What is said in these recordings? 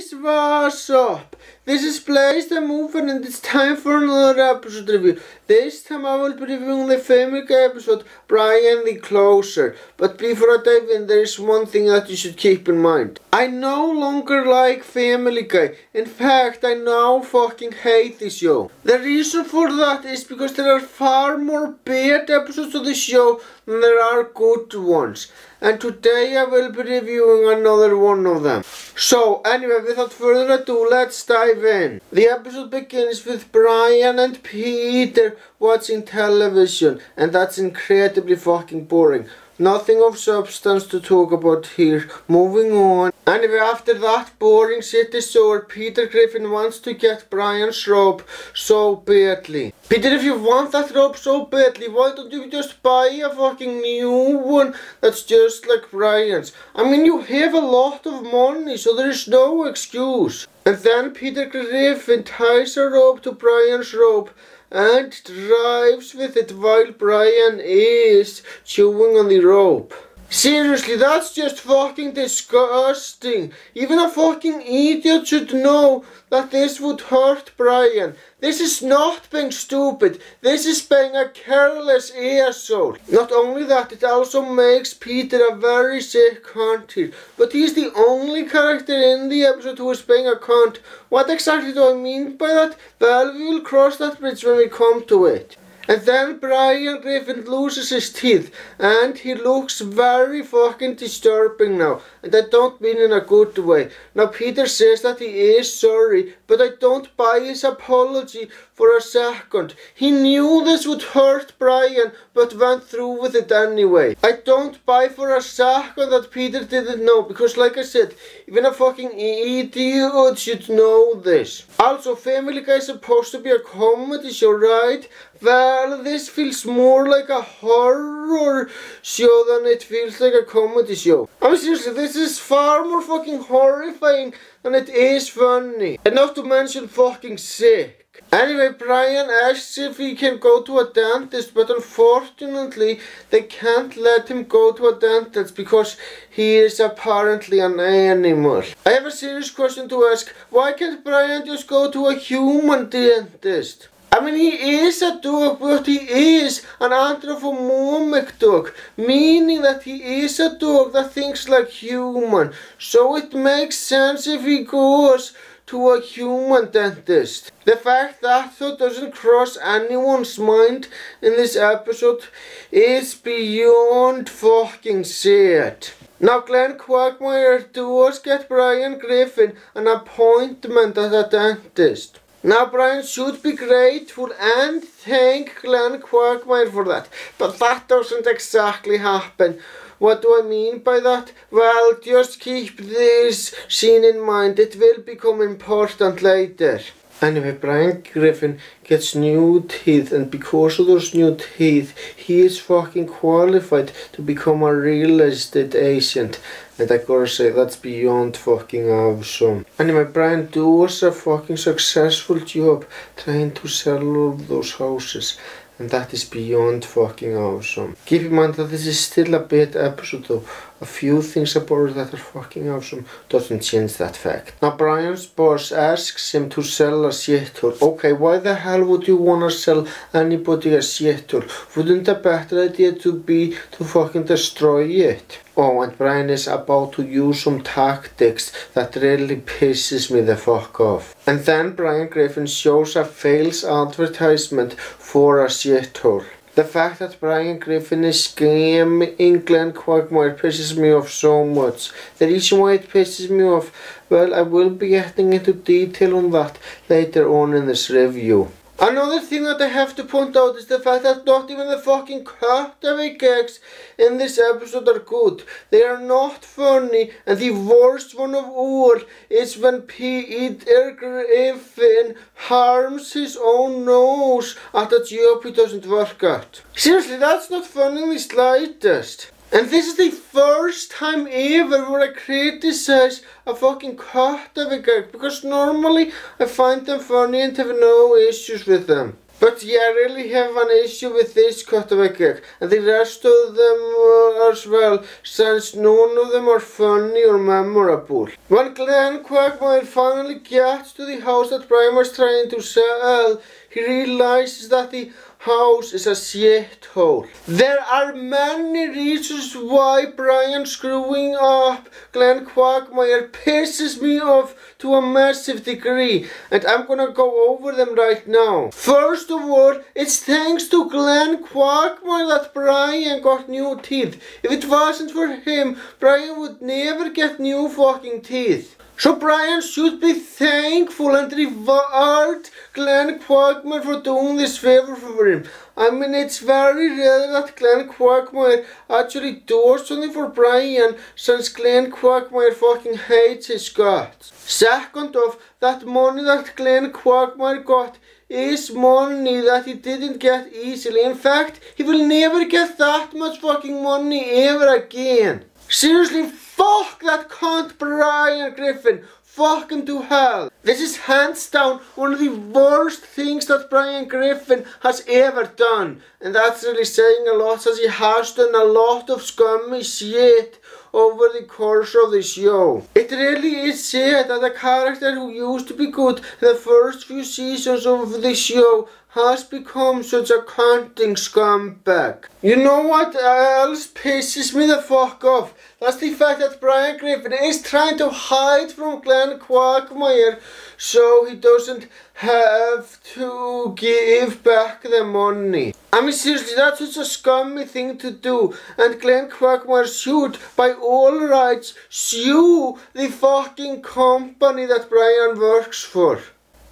guys, what's up? This is Blaze the Mover and it's time for another episode review. This time I will be reviewing the Guy episode Brian the Closer. But before I dive in, there is one thing that you should keep in mind. I no longer like Family Guy. In fact, I now fucking hate this show. The reason for that is because there are far more bad episodes of the show than there are good ones. And today I will be reviewing another one of them. So, anyway, without further ado, let's dive in. The episode begins with Brian and Peter watching television, and that's incredibly fucking boring. Nothing of substance to talk about here. Moving on. Anyway, after that boring city tour, Peter Griffin wants to get Brian's robe so badly. Peter, if you want that robe so badly, why don't you just buy a fucking new one that's just like Brian's? I mean, you have a lot of money, so there is no excuse. And then Peter Griffin ties a rope to Brian's robe and drives with it while Brian is chewing on the rope. Seriously, that's just fucking disgusting. Even a fucking idiot should know that this would hurt Brian. This is not being stupid. This is being a careless asshole. Not only that, it also makes Peter a very sick cunt. But he's the only character in the episode who is being a cunt. What exactly do I mean by that? Well, we will cross that bridge when we come to it. And then Brian Griffin loses his teeth and he looks very fucking disturbing now. And I don't mean in a good way. Now Peter says that he is sorry, but I don't buy his apology for a second. He knew this would hurt Brian, but went through with it anyway. I don't buy for a second that Peter didn't know, because like I said, even a fucking idiot should know this. Also, Family Guy is supposed to be a comedy show, right? Well, this feels more like a horror show than it feels like a comedy show. I mean, seriously, this is far more fucking horrifying than it is funny. And not to mention fucking sick. Anyway, Brian asks if he can go to a dentist, but unfortunately, they can't let him go to a dentist because he is apparently an animal. I have a serious question to ask. Why can't Brian just go to a human dentist? I mean, he is a dog, but he is an anthropomorphic dog, meaning that he is a dog that thinks like human. So it makes sense if he goes to a human dentist. The fact that thought doesn't cross anyone's mind in this episode is beyond fucking sad. Now Glenn Quagmire does get Brian Griffin an appointment at a dentist. Now Brian should be grateful and thank Glenn Quagmire for that, but that doesn't exactly happen. What do I mean by that? Well, just keep this scene in mind, it will become important later. Anyway, Brian Griffin gets new teeth and because of those new teeth, he is fucking qualified to become a real estate agent. And I gotta say, that's beyond fucking awesome. Anyway, Brian does a fucking successful job trying to sell all those houses. And that is beyond fucking awesome. Keep in mind that this is still a bad episode though. A few things about it that are fucking awesome doesn't change that fact. Now Brian's boss asks him to sell a shithole. Okay, why the hell would you wanna sell anybody a shithole? Wouldn't a better idea to be to fucking destroy it? Oh, and Brian is about to use some tactics that really pisses me the fuck off. And then Brian Griffin shows a fails advertisement for a shithole. The fact that Brian Griffin is scamming Glenn Quagmire pisses me off so much. The reason why it pisses me off, well, I will be getting into detail on that later on in this review. Another thing that I have to point out is the fact that not even the fucking cutaway gags in this episode are good. They are not funny and the worst one of all is when Peter Griffin harms his own nose at a job he doesn't work at. Seriously, that's not funny in the slightest. And this is the first time ever where I criticize a fucking cutaway gag because normally I find them funny and have no issues with them. But yeah, I really have an issue with this cut of a gig, and the rest of them uh, as well, since none of them are funny or memorable. When Glenn Quagmire finally gets to the house that was trying to sell, he realizes that the house is a shithole. There are many reasons why Brian screwing up Glenn Quagmire pisses me off to a massive degree and I'm gonna go over them right now. First of all, it's thanks to Glenn Quagmire that Brian got new teeth. If it wasn't for him, Brian would never get new fucking teeth. So Brian should be thankful and reward Glenn Quagmire for doing this favor for him. I mean, it's very rare that Glenn Quagmire actually does something for Brian since Glenn Quagmire fucking hates his guts. Second off, that money that Glenn Quagmire got is money that he didn't get easily. In fact, he will never get that much fucking money ever again. Seriously, fuck that cunt Brian Griffin. Fuck him to hell. This is hands down one of the worst things that Brian Griffin has ever done. And that's really saying a lot as he has done a lot of scummy shit over the course of the show. It really is sad that a character who used to be good in the first few seasons of the show has become such a cunting scumbag. You know what else pisses me the fuck off? That's the fact that Brian Griffin is trying to hide from Glenn Quagmire so he doesn't have to give back the money. I mean seriously, that's such a scummy thing to do. And Glenn Quagmire should, by all rights, sue the fucking company that Brian works for.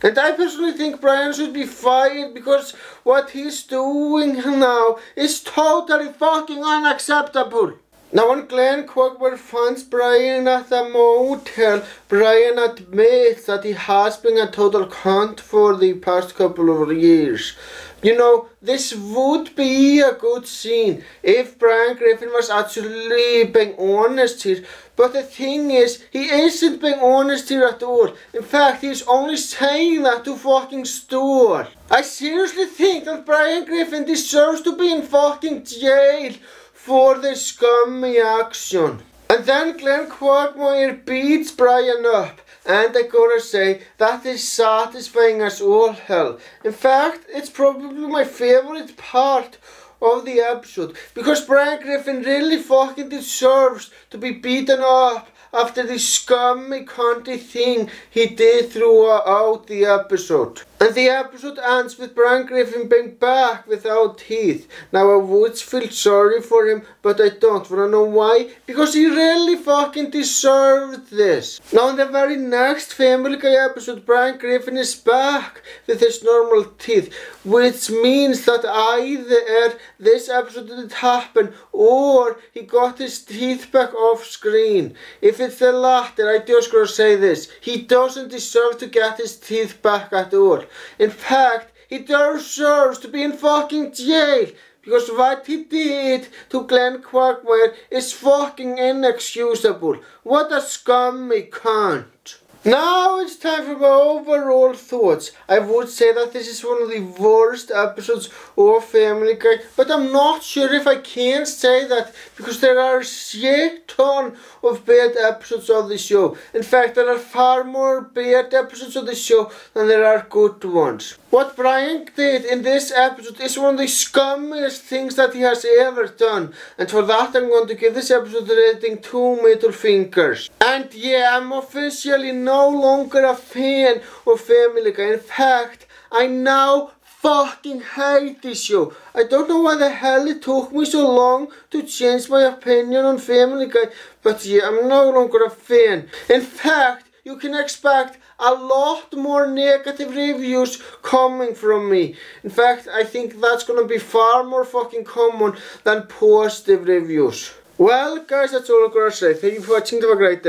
And I personally think Brian should be fired because what he's doing now is totally fucking unacceptable. Now when Glenn Quagmire finds Brian at the motel, Brian admits that he has been a total cunt for the past couple of years. You know, this would be a good scene if Brian Griffin was actually being honest here. But the thing is, he isn't being honest here at all. In fact, he's only saying that to fucking store. I seriously think that Brian Griffin deserves to be in fucking jail for this scummy action. And then Glenn Quagmire beats Brian up and I gotta say, that is satisfying as all hell. In fact, it's probably my favorite part of the episode because Brian Griffin really fucking deserves to be beaten up after the scummy cunty thing he did throughout the episode. And the episode ends with Brian Griffin being back without teeth. Now I would feel sorry for him, but I don't. Wanna know why? Because he really fucking deserved this. Now in the very next Family Guy episode, Brian Griffin is back with his normal teeth. Which means that either this episode didn't happen or he got his teeth back off screen. If it's the latter, I just gotta say this. He doesn't deserve to get his teeth back at all. In fact, he deserves to be in fucking jail because what he did to Glenn Quagmire is fucking inexcusable. What a scummy cunt. Now it's time for my overall thoughts. I would say that this is one of the worst episodes of Family Guy, but I'm not sure if I can say that because there are a shit ton of bad episodes of the show. In fact, there are far more bad episodes of the show than there are good ones. What Brian did in this episode is one of the scummiest things that he has ever done. And for that I'm going to give this episode a rating 2 middle fingers. And yeah, I'm officially no longer a fan of Family Guy. In fact, I now fucking hate this show. I don't know why the hell it took me so long to change my opinion on Family Guy. But yeah, I'm no longer a fan. In fact, you can expect a lot more negative reviews coming from me. In fact, I think that's gonna be far more fucking common than positive reviews. Well, guys, that's all I'm gonna say. Thank you for watching. Have a great day.